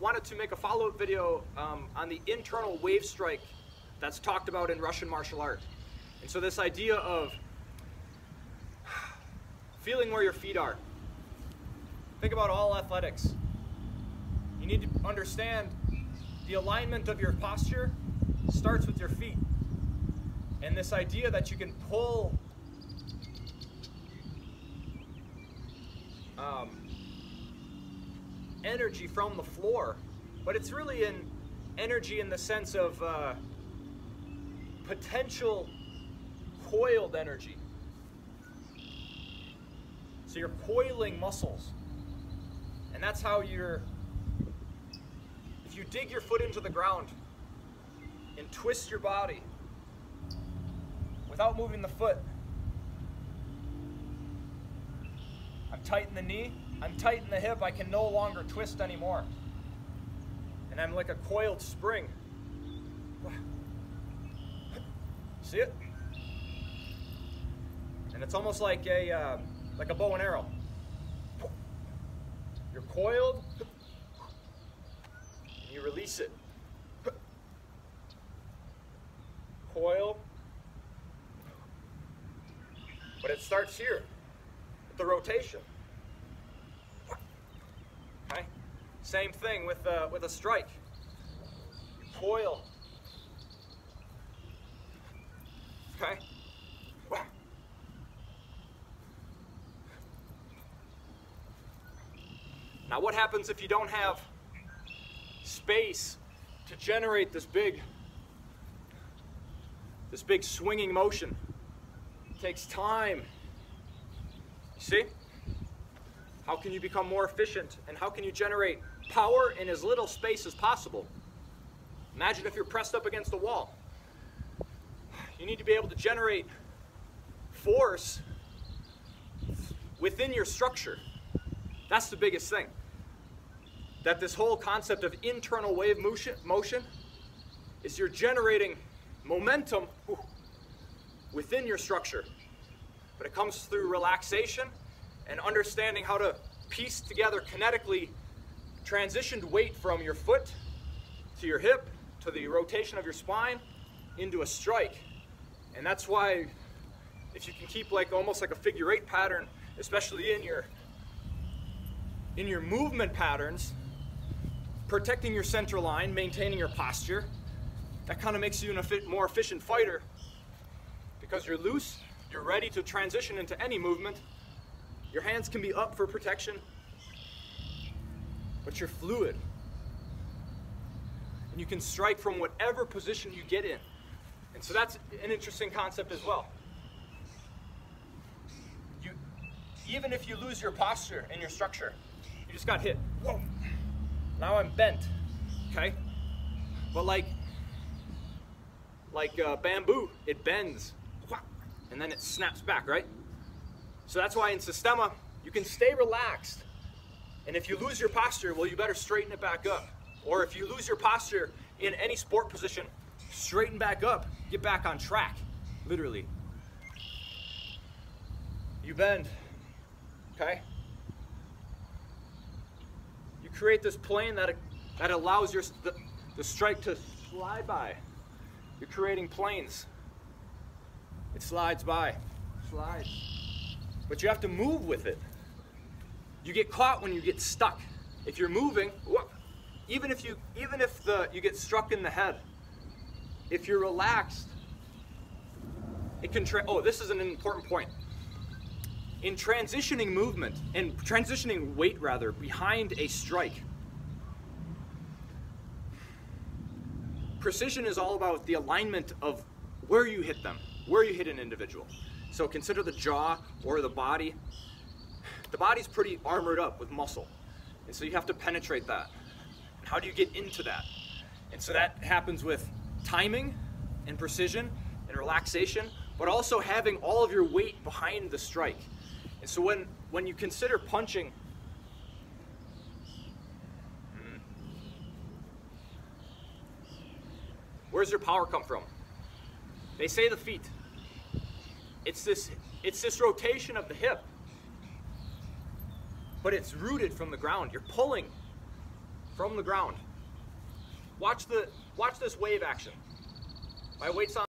wanted to make a follow-up video um, on the internal wave strike that's talked about in Russian martial art. And so this idea of feeling where your feet are. Think about all athletics. You need to understand the alignment of your posture starts with your feet. And this idea that you can pull um, energy from the floor, but it's really an energy in the sense of uh, potential coiled energy. So you're coiling muscles. And that's how you're, if you dig your foot into the ground and twist your body without moving the foot, I'm tight in the knee, I'm tight in the hip, I can no longer twist anymore. And I'm like a coiled spring. See it? And it's almost like a, uh, like a bow and arrow. You're coiled, and you release it. Coil. But it starts here, the rotation. Okay? Same thing with, uh, with a strike. coil. Okay? Now what happens if you don't have space to generate this big, this big swinging motion? It takes time. You see? How can you become more efficient and how can you generate power in as little space as possible? Imagine if you're pressed up against a wall. You need to be able to generate force within your structure. That's the biggest thing. That this whole concept of internal wave motion, motion is you're generating momentum within your structure. But it comes through relaxation and understanding how to piece together kinetically transitioned weight from your foot to your hip to the rotation of your spine into a strike. And that's why if you can keep like almost like a figure eight pattern, especially in your in your movement patterns, protecting your center line, maintaining your posture, that kind of makes you a more efficient fighter because you're loose, you're ready to transition into any movement. Your hands can be up for protection, but you're fluid. And you can strike from whatever position you get in. And so that's an interesting concept as well. You, even if you lose your posture and your structure, you just got hit. Whoa. Now I'm bent, okay? But like, like uh, bamboo, it bends, and then it snaps back, right? So that's why in Systema, you can stay relaxed. And if you lose your posture, well, you better straighten it back up. Or if you lose your posture in any sport position, straighten back up, get back on track, literally. You bend, okay? You create this plane that, that allows your, the, the strike to slide by. You're creating planes. It slides by, slides. But you have to move with it. You get caught when you get stuck. If you're moving, even if you even if the you get struck in the head, if you're relaxed, it can, oh, this is an important point. In transitioning movement, and transitioning weight rather, behind a strike, precision is all about the alignment of where you hit them, where you hit an individual. So consider the jaw or the body. The body's pretty armored up with muscle. And so you have to penetrate that. How do you get into that? And so that happens with timing and precision and relaxation, but also having all of your weight behind the strike. And so when, when you consider punching, where's your power come from? They say the feet. It's this, it's this rotation of the hip, but it's rooted from the ground. You're pulling from the ground. Watch the watch this wave action. My weight's on